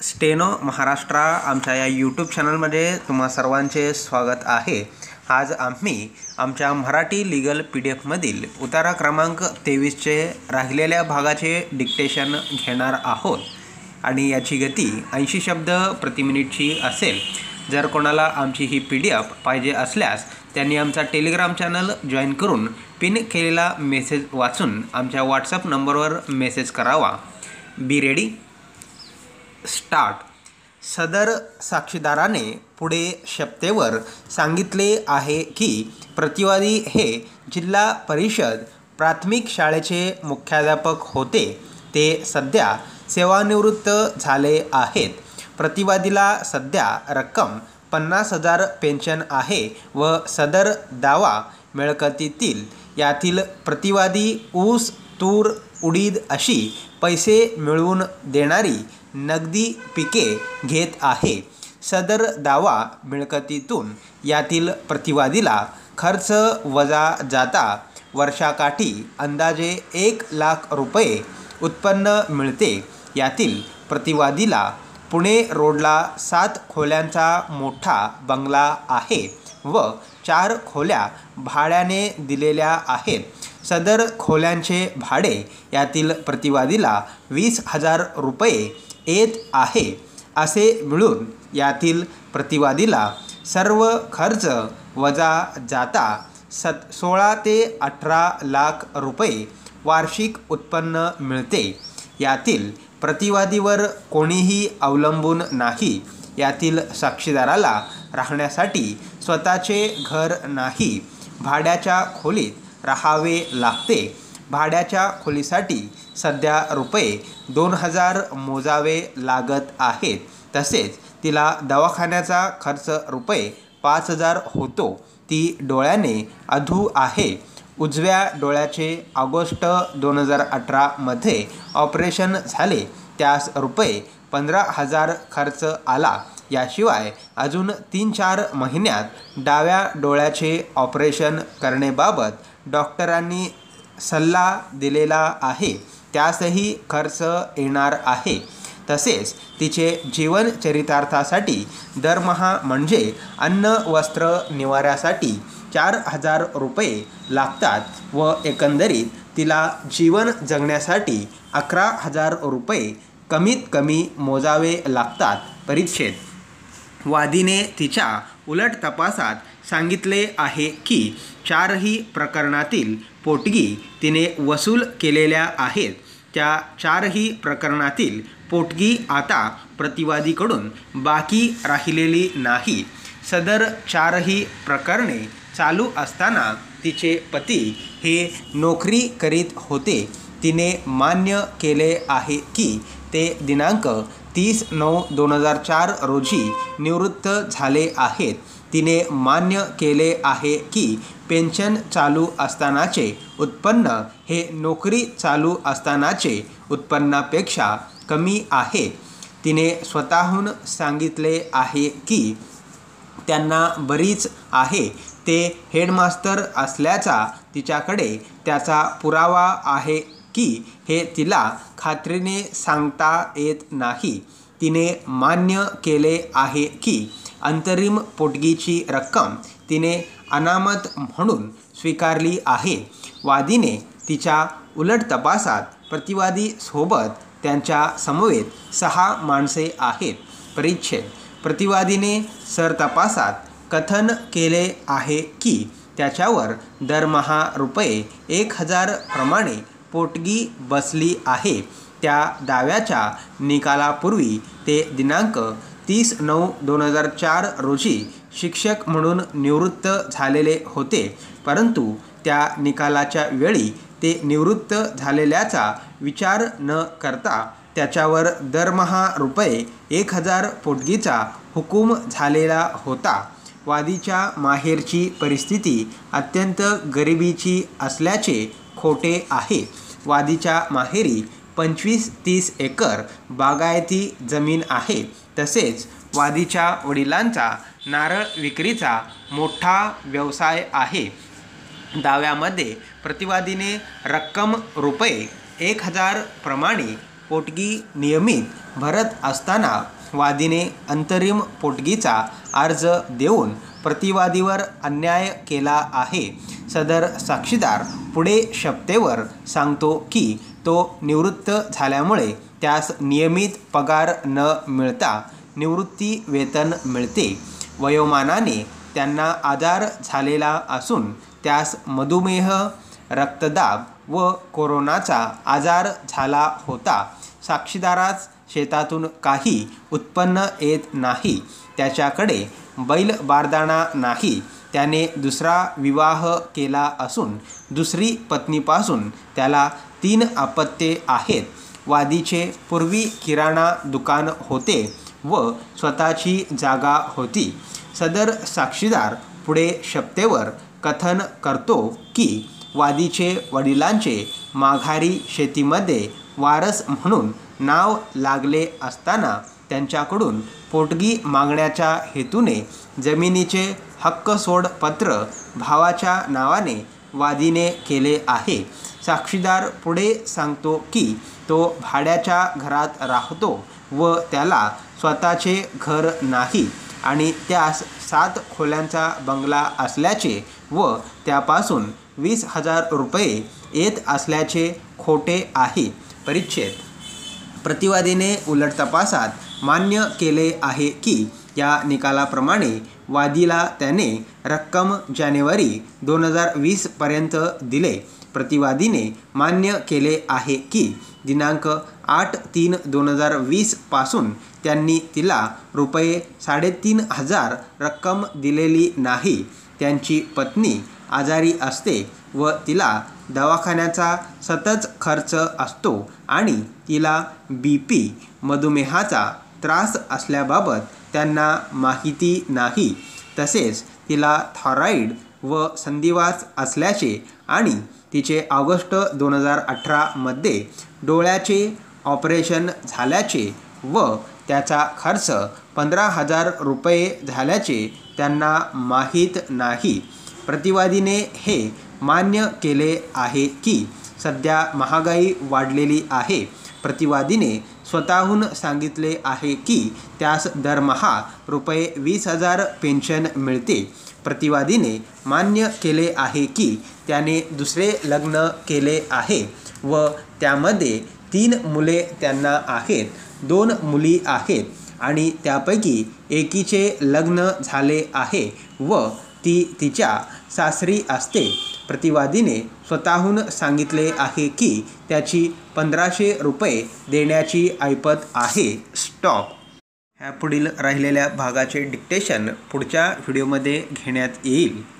Steno Maharashtra आमच्या या YouTube चॅनलमध्ये तुम्हा सर्वांचे स्वागत आहे. आज आम्ही आमच्या मराठी लिगल पी डी एफमधील उतारा क्रमांक तेवीसचे राहिलेल्या भागाचे डिक्टेशन घेणार आहोत. आणि याची गती ऐंशी शब्द प्रति मिनिटची असेल. जर कोणाला आमची ही पी डी एफ पाहिजे असल्यास त्यांनी आमचा टेलिग्राम चॅनल जॉईन करून पिन केलेला मेसेज वाचून आमच्या व्हॉट्सअप नंबरवर मेसेज करावा. Be ready start. सदर साक्षीदाराने पुढे शपथेवर सांगितले आहे की प्रतिवादी हे जिल्हा परिषद प्राथमिक शाळेचे मुख्याध्यापक होते. ते सध्या सेवानिवृत्त झाले आहेत. प्रतिवादीला सध्या रक्कम पन्नास हजार पेन्शन आहे व सदर दावा मिळकतीतील यातील प्रतिवादी ऊस तूर उडीद अशी पैसे मिळवून देणारी नगदी पिके घेत आहे. सदर दावा मिळकतीतून यातील प्रतिवादीला खर्च वजा जाता वर्षाकाठी अंदाजे एक लाख रुपये उत्पन्न मिळते. यातील प्रतिवादीला पुणे रोडला सात खोल्यांचा मोठा बंगला आहे व चार खोल्या भाड्याने दिलेल्या आहेत. सदर खोल्यांचे भाडे यातील प्रतिवादीला वीस हजार रुपये येत आहे असे मिळून यातील प्रतिवादीला सर्व खर्च वजा जाता सत सोळा ते अठरा लाख रुपये वार्षिक उत्पन्न मिळते. यातील प्रतिवादीवर कोणीही अवलंबून नाही. यातील साक्षीदाराला राहण्यासाठी स्वतःचे घर नाही. भाड्याच्या खोलीत राहावे लागते. भाड्याच्या खोलीसाठी सध्या रुपये दोन हजार मोजावे लागत आहेत. तसेच तिला दवाखान्याचा खर्च रुपये पाच हजार होतो. ती डोळ्याने अधू आहे. उजव्या डोळ्याचे ऑगस्ट दोन हजार अठरामध्ये ऑपरेशन झाले. त्यास रुपये पंधरा हजार खर्च आला. याशिवाय अजून तीन चार महिन्यात डाव्या डोळ्याचे ऑपरेशन करण्याबाबत डॉक्टरांनी सल्ला दिलेला आहे. त्यासही खर्च येणार आहे. तसेच तिचे जीवनचरितार्थासाठी दरमहा म्हणजे अन्न वस्त्र निवाऱ्यासाठी चार हजार रुपये लागतात व एकंदरीत तिला जीवन जगण्यासाठी अकरा हजार रुपये कमीत कमी मोजावे लागतात. परिच्छेद. वादीने तिच्या उलट तपासात सांगितले आहे की चारही प्रकरणातील पोटगी तिने वसूल केलेल्या आहेत त्या चारही प्रकरणातील पोटगी आता प्रतिवादीकडून बाकी राहिलेली नाही. सदर चारही प्रकरणे चालू असताना तिचे पती हे नोकरी करीत होते. तिने मान्य केले आहे की ते दिनांक तीस नऊ दोन हजार चार रोजी निवृत्त झाले आहेत. तिने मान्य केले आहे की पेन्शन चालू असतानाचे उत्पन्न हे नोकरी चालू असतानाचे उत्पन्नापेक्षा कमी आहे. तिने स्वतःहून सांगितले आहे की त्यांना बरीच आहे. ते हेडमास्तर असल्याचा तिच्याकडे त्याचा पुरावा आहे की हे तिला खात्रीने सांगता येत नाही. तिने मान्य केले आहे की अंतरिम पोटगीची रक्कम तिने अनामत म्हणून स्वीकारली आहे. वादीने तिच्या उलट तपासात प्रतिवादी सोबत त्यांच्या समवेत सहा माणसे आहेत. परिच्छेद. प्रतिवादीने सरतपासात कथन केले आहे की त्याच्यावर दरमहा रुपये एक हजार प्रमाणे पोटगी बसली आहे. त्या दाव्याच्या निकालापूर्वी ते दिनांक तीस नऊ दोन हजार चार रोजी शिक्षक म्हणून निवृत्त झालेले होते. परंतु त्या निकालाच्या वेळी ते निवृत्त झालेल्याचा विचार न करता त्याच्यावर दरमहा रुपये एक हजार पोटगीचा हुकूम झालेला होता. वादीच्या माहेरची परिस्थिती अत्यंत गरिबीची असल्याचे खोटे आहे. वादीच्या माहेरी पंचवीस तीस एकर बागायती जमीन आहे. तसेच वादीच्या वडिलांचा नारळ विक्रीचा मोठा व्यवसाय आहे. दाव्यामध्ये प्रतिवादीने रक्कम रुपये एक हजार प्रमाणे पोटगी नियमित भरत असताना वादीने अंतरिम पोटगीचा अर्ज देऊन प्रतिवादीवर अन्याय केला आहे. सदर साक्षीदार पुढे शपथेवर सांगतो की तो निवृत्त झाल्यामुळे त्यास नियमित पगार न मिळता निवृत्ती वेतन मिळते. वयोमानाने त्यांना आजार झालेला असून त्यास मधुमेह रक्तदाब व कोरोनाचा आजार झाला होता. साक्षीदारास शेतातून काही उत्पन्न येत नाही. त्याच्याकडे बैल बारदाणा नाही. त्याने दुसरा विवाह केला असून दुसरी पत्नीपासून त्याला तीन अपत्ये आहेत. वादीचे पूर्वी किराणा दुकान होते व स्वतःची जागा होती. सदर साक्षीदार पुढे शपतेवर कथन करतो की वादीचे वडिलांचे माघारी शेतीमध्ये वारस म्हणून नाव लागले असताना त्यांच्याकडून पोटगी मागण्याच्या हेतूने जमिनीचे हक्क सोड पत्र भावाच्या नावाने वादीने केले आहे. साक्षीदार पुढे सांगतो की तो भाड्याच्या घरात राहतो व त्याला स्वतःचे घर नाही आणि त्यास सात खोल्यांचा बंगला असल्याचे व त्यापासून वीस हजार रुपये येत असल्याचे खोटे आहे. परिच्छेद. प्रतिवादीने उलट तपासात मान्य केले आहे की या निकालाप्रमाणे वादीला त्याने रक्कम जानेवारी दोन हजार वीसपर्यंत दिले. प्रतिवादीने मान्य केले आहे की दिनांक आठ तीन दोन हजार वीसपासून त्यांनी तिला रुपये साडेतीन हजार रक्कम दिलेली नाही. त्यांची पत्नी आजारी असते व तिला दवाखान्याचा सतत खर्च असतो आणि तिला बी पी मधुमेहाचा त्रास असल्याबाबत त्यांना माहिती नाही तसेच तिला थॉराईड व संधिवास असल्याचे आणि तिचे ऑगस्ट दोन हजार अठरामध्ये डोळ्याचे ऑपरेशन झाल्याचे व त्याचा खर्च पंधरा हजार रुपये झाल्याचे त्यांना माहीत नाही. प्रतिवादीने हे मान्य केले आहे की सध्या महागाई वाढलेली आहे. प्रतिवादीने स्वतःहून सांगितले आहे की त्यास दरमहा रुपये वीस हजार पेन्शन मिळते. प्रतिवादीने मान्य केले आहे की त्याने दुसरे लग्न केले आहे व त्यामध्ये तीन मुले त्यांना आहेत दोन मुली आहेत आणि त्यापैकी एकीचे लग्न झाले आहे व ती तिच्या सासरी असते. प्रतिवादीने स्वतःहून सांगितले आहे की त्याची पंधराशे रुपये देण्याची ऐपत आहे. स्टॉप. ह्या पुढील राहिलेल्या भागाचे डिक्टेशन पुढच्या व्हिडिओमध्ये घेण्यात येईल.